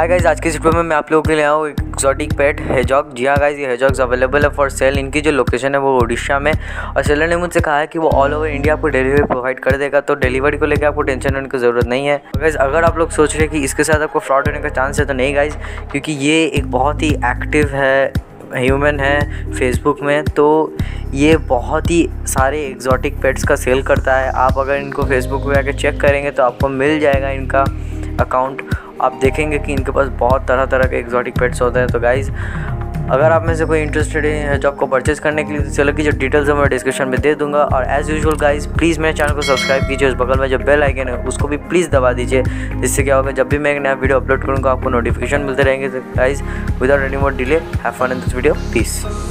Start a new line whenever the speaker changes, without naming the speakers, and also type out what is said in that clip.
हाय guys आज की इस वीडियो में मैं आप लोगों के लिए आऊँ एक्जॉटिक पेट हेजॉग जी हाँ गाइज़ ये हेजॉग्स अवेलेबल है फॉर सेल इनकी जो लोकेशन है वो उड़ीसा में और सेलर ने मुझसे कहा है कि वो ऑल ओवर इंडिया आपको डिलीवरी प्रोवाइड कर देगा तो डिलीवरी को लेकर आपको टेंशन होने की ज़रूरत नहीं है। गाइज़ अगर आप लोग सोच रहे हैं कि इसके साथ आपको फ्रॉड होने का चांस है तो नहीं गाइज़ क्योंकि ये एक बहुत ही एक्टिव है ह्यूमन है फेसबुक में। तो ये बहुत ही सारे एग्जॉटिक पेट्स का सेल करता है। आप अगर इनको फेसबुक पे आके चेक करेंगे तो आपको मिल जाएगा इनका अकाउंट आप देखेंगे कि इनके पास बहुत तरह तरह के एग्जॉटिक पेट्स होते हैं। तो गाइज़ अगर आप में से कोई इंटरेस्टेड है जॉब को परचेज़ करने के लिए तो चलो की जो डिटेल्स है मैं डिस्क्रिप्शन में दे दूँगा। और एज़ यूजल गाइज़ प्लीज़ मेरे चैनल को सब्सक्राइब कीजिए। उस बगल में जो बेल आइकन है, उसको भी प्लीज़ दबा दीजिए। जिससे क्या होगा, जब भी मैं एक नया वीडियो अपलोड करूँगा, आपको नोटिफिकेशन मिलते रहेंगे। तो guys without any more delay have fun in this video please